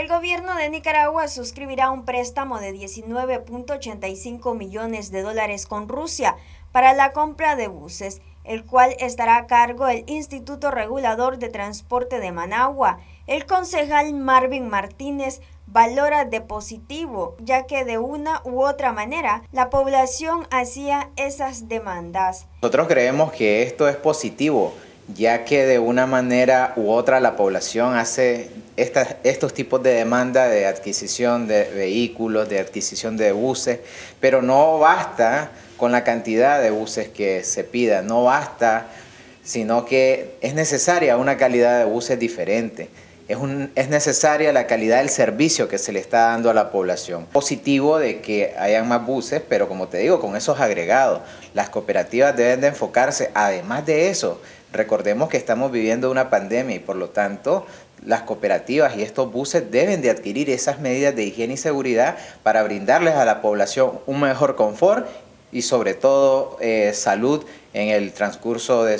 El gobierno de Nicaragua suscribirá un préstamo de 19.85 millones de dólares con Rusia para la compra de buses, el cual estará a cargo del Instituto Regulador de Transporte de Managua. El concejal Marvin Martínez valora de positivo, ya que de una u otra manera la población hacía esas demandas. Nosotros creemos que esto es positivo, ya que de una manera u otra la población hace estos tipos de demanda de adquisición de vehículos, de adquisición de buses, pero no basta con la cantidad de buses que se pida, no basta, sino que es necesaria una calidad de buses diferente es, necesaria la calidad del servicio que se le está dando a la población. Positivo de que hayan más buses, pero como te digo, con esos agregados, las cooperativas deben de enfocarse, además de eso, recordemos que estamos viviendo una pandemia y por lo tanto las cooperativas y estos buses deben de adquirir esas medidas de higiene y seguridad para brindarles a la población un mejor confort y sobre todo eh, salud en el transcurso de,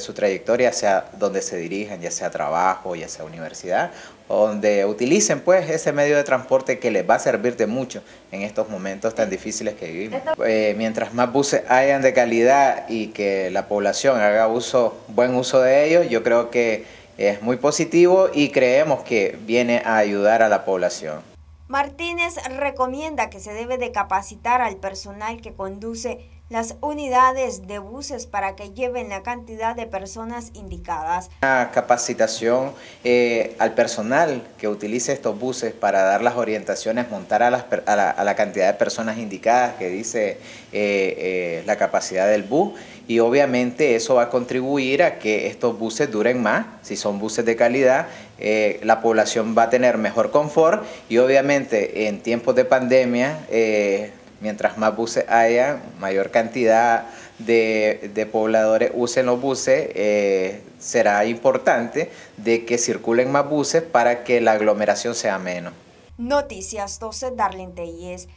su trayectoria, sea donde se dirijan, ya sea trabajo, ya sea universidad, donde utilicen pues ese medio de transporte que les va a servir de mucho en estos momentos tan difíciles que vivimos. Eh, mientras más buses hayan de calidad y que la población haga uso, buen uso de ellos, yo creo que es muy positivo y creemos que viene a ayudar a la población. Martínez recomienda que se debe de capacitar al personal que conduce las unidades de buses para que lleven la cantidad de personas indicadas. Una capacitación eh, al personal que utilice estos buses para dar las orientaciones, montar a, la, cantidad de personas indicadas que dice eh, eh, la capacidad del bus y obviamente eso va a contribuir a que estos buses duren más, si son buses de calidad, la población va a tener mejor confort y obviamente en tiempos de pandemia mientras más buses haya, mayor cantidad de, pobladores usen los buses, eh, será importante de que circulen más buses para que la aglomeración sea menos. Noticias 12, Darlene Telles.